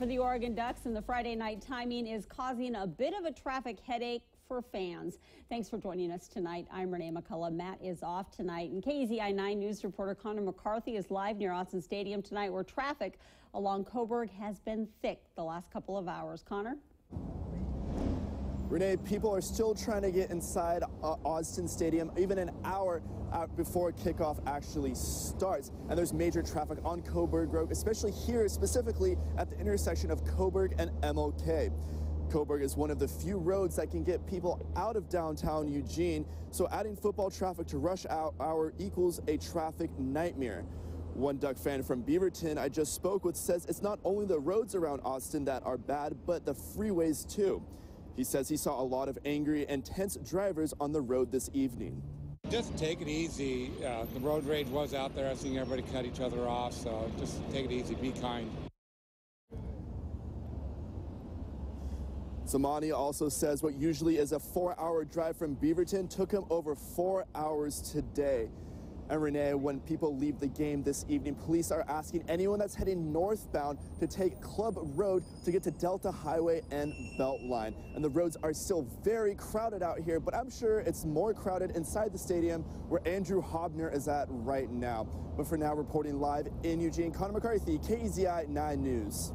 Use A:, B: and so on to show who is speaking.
A: for the Oregon Ducks, and the Friday night timing is causing a bit of a traffic headache for fans. Thanks for joining us tonight. I'm Renee McCullough. Matt is off tonight, and KEZI 9 News reporter Connor McCarthy is live near Autzen Stadium tonight, where traffic along Coburg has been thick the last couple of hours. Connor?
B: Renee, people are still trying to get inside Autzen Stadium even an hour before kickoff actually starts. And there's major traffic on Coburg Road, especially here specifically at the intersection of Coburg and MLK. Coburg is one of the few roads that can get people out of downtown Eugene, so adding football traffic to rush hour equals a traffic nightmare. One Duck fan from Beaverton I just spoke with says it's not only the roads around Autzen that are bad, but the freeways too. He says he saw a lot of angry and tense drivers on the road this evening.
C: Just take it easy. Uh, the road rage was out there. I've seen everybody cut each other off, so just take it easy. Be kind.
B: Zamani also says what usually is a four-hour drive from Beaverton took him over four hours today. And Renee, when people leave the game this evening, police are asking anyone that's heading northbound to take Club Road to get to Delta Highway and Beltline. And the roads are still very crowded out here, but I'm sure it's more crowded inside the stadium where Andrew Hobner is at right now. But for now, reporting live in Eugene, Connor McCarthy, KEZI 9 News.